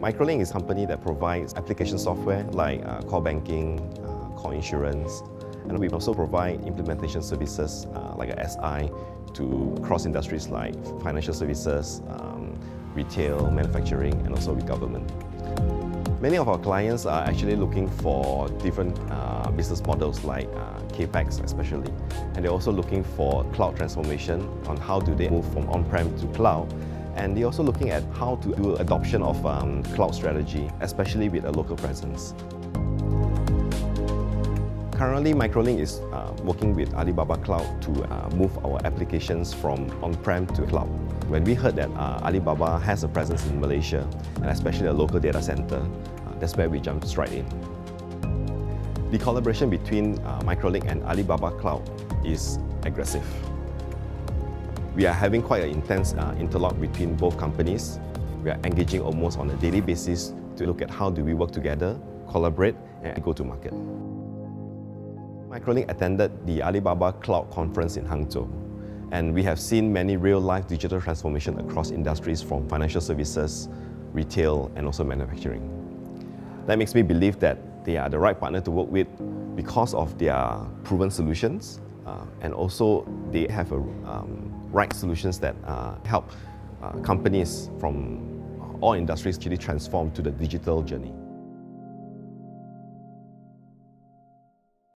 Microlink is a company that provides application software like uh, core banking, uh, core insurance, and we also provide implementation services uh, like a SI to cross industries like financial services, um, retail, manufacturing, and also with government. Many of our clients are actually looking for different uh, business models like uh, CAPEX especially. And they're also looking for cloud transformation on how do they move from on-prem to cloud. And they're also looking at how to do adoption of um, cloud strategy, especially with a local presence. Currently, Microlink is uh, working with Alibaba Cloud to uh, move our applications from on-prem to cloud. When we heard that uh, Alibaba has a presence in Malaysia, and especially a local data center, uh, that's where we jumped straight in. The collaboration between uh, Microlink and Alibaba Cloud is aggressive. We are having quite an intense uh, interlock between both companies. We are engaging almost on a daily basis to look at how do we work together, collaborate, and go to market. Microlink attended the Alibaba Cloud Conference in Hangzhou, and we have seen many real-life digital transformation across industries from financial services, retail, and also manufacturing. That makes me believe that they are the right partner to work with because of their proven solutions, uh, and also they have a, um, right solutions that uh, help uh, companies from all industries actually transform to the digital journey.